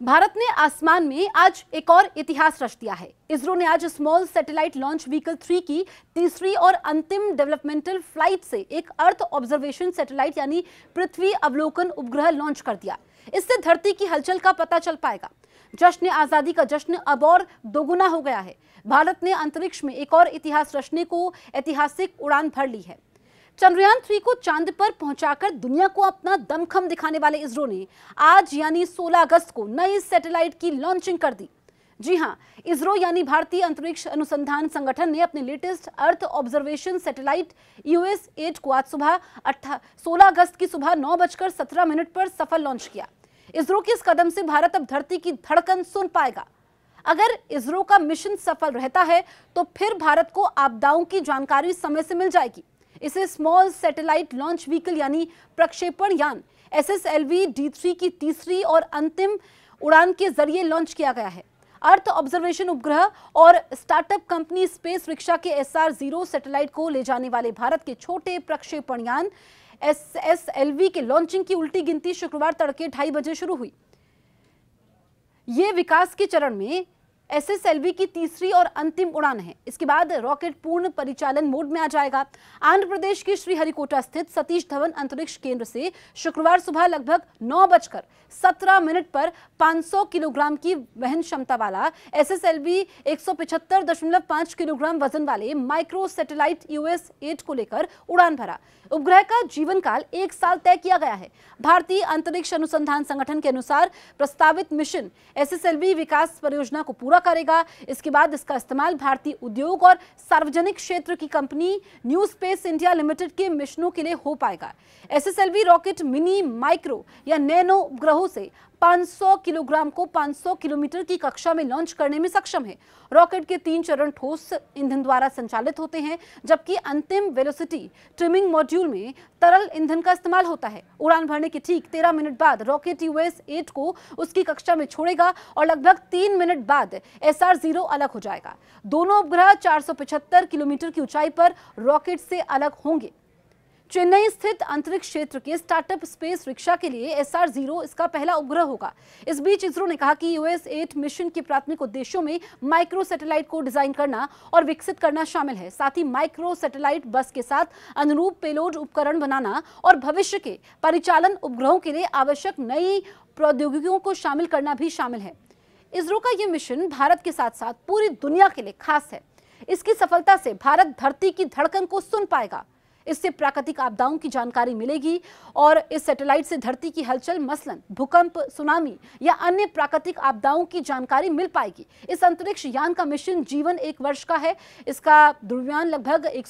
भारत ने आसमान में आज एक और इतिहास रच दिया है। इसरो ने आज small satellite launch vehicle three की तीसरी और अंतिम डेवलपमेंटल फ़्लाइट से एक अर्थ ऑब्जर्वेशन सैटेलाइट यानी पृथ्वी अवलोकन उपग्रह लॉन्च कर दिया। इससे धरती की हलचल का पता चल पाएगा। जश्न आज़ादी का जश्न अब और दोगुना हो गया है। भारत ने अंतरिक्ष में एक और इतिहास रचने को ऐतिहासिक उड़ान भर ली है। चंद्रयान थ्री को चाँद पर पहुंचाकर दुनिया को अपना दमखम दिखाने वाले इसरो ने आज यानी 16 अगस्त को नई सैटेलाइट की लॉन्चिंग कर दी। जी हाँ, इसरो यानी भारतीय अंतरिक्ष अनुसंधान संगठन ने अपने latest earth observation satellite EOS eight को आज सुबह सोलह अगस्त की सुबह नौ बजकर सत्रह मिनट पर सफल लॉन्च किया। इसरो के इस कदम से भारत अब धरती की धड़कन सुन पाएगा। अगर इसरो का मिशन सफल रहता है तो फिर भारत को आपदाओं की जानकारी समय से मिल जाएगी। इसे स्मॉल सैटेलाइट लॉन्च व्हीकल यानी प्रक्षेपण यान एस एस की तीसरी और अंतिम उड़ान के ज़रिए लॉन्च किया गया है। अर्थ ऑब्जर्वेशन उपग्रह और स्टार्टअप कंपनी स्पेस रिक्शा के एस आर ज़ीरो सैटेलाइट को ले जाने वाले भारत के छोटे प्रक्षेपण यान एस एस एल वी के लॉन्चिंग की उल्टी गिनती शुक्रवार तड़के ढाई बजे शुरू हुई। ये विकास के चरण में एसएसएलवी की तीसरी और अंतिम उड़ान है। इसके बाद रॉकेट पूर्ण परिचालन मोड में आ जाएगा। आंध्र प्रदेश के श्रीहरिकोटा स्थित सतीश धवन अंतरिक्ष केंद्र से शुक्रवार सुबह लगभग नौ बजकर सत्रह मिनट पर 500 किलोग्राम की वहन क्षमता वाला एसएसएलवी 175.5 किलोग्राम वज़न वाले माइक्रो सैटेलाइट यूएस एट को लेकर उड़ान भरा। उपग्रह का जीवन काल एक साल तय किया गया है। भारतीय अंतरिक्ष अनुसंधान संगठन के अनुसार प्रस्तावित मिशन एसएसएलवी विकास परियोजना को पूरा पूरा करेगा। इसके बाद इसका इस्तेमाल भारतीय उद्योग और सार्वजनिक क्षेत्र की company new space India limited के मिशनों के लिए हो पाएगा। एसएसएलवी रॉकेट मिनी माइक्रो या नैनो उपग्रहों से 500 किलोग्राम को 500 किलोमीटर की कक्षा में लॉन्च करने में सक्षम है। रॉकेट के तीन चरण ठोस ईंधन द्वारा संचालित होते हैं, जबकि अंतिम वेलोसिटी ट्रिमिंग मॉड्यूल में तरल ईंधन का इस्तेमाल होता है। उड़ान भरने के ठीक 13 मिनट बाद रॉकेट यूएस एट को उसकी कक्षा में छोड़ेगा और लगभग तीन मिनट बाद एस अलग हो जाएगा। दोनों उपग्रह चार किलोमीटर की ऊंचाई पर रॉकेट से अलग होंगे। चेन्नई स्थित अंतरिक्ष क्षेत्र के स्टार्टअप स्पेस रिक्शा के लिए एस आर ज़ीरो इसका पहला उपग्रह होगा। इस बीच इसरो ने कहा कि यूएस एट मिशन के प्राथमिक उद्देश्यों में माइक्रो सैटेलाइट को डिज़ाइन करना और विकसित करना शामिल है। साथ ही माइक्रो सैटेलाइट बस के साथ अनुरूप पेलोड उपकरण बनाना और भविष्य के परिचालन उपग्रहों के लिए आवश्यक नई प्रौद्योगिकियों को शामिल करना भी शामिल है। इसरो का यह मिशन भारत के साथ साथ पूरी दुनिया के लिए खास है। इसकी सफलता से भारत धरती की धड़कन को सुन पाएगा। इससे प्राकृतिक आपदाओं की जानकारी मिलेगी और इस सैटेलाइट से धरती की हलचल, मसलन, भूकंप, सुनामी या अन्य प्राकृतिक आपदाओं की जानकारी मिल पाएगी। इस अंतरिक्ष यान का मिशन जीवन एक वर्ष का है। इसका द्रव्यान लगभग एक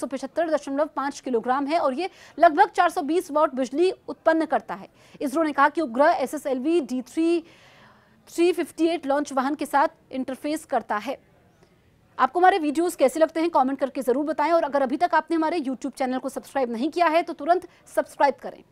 किलोग्राम है और ये लगभग 420 वॉट बिजली उत्पन्न करता है। इसरो ने कहा कि उपग्रह एस एस एल लॉन्च वाहन के साथ इंटरफेस करता है। आपको हमारे वीडियोस कैसे लगते हैं कमेंट करके ज़रूर बताएँ और अगर अभी तक आपने हमारे यूट्यूब चैनल को सब्सक्राइब नहीं किया है तो तुरंत सब्सक्राइब करें।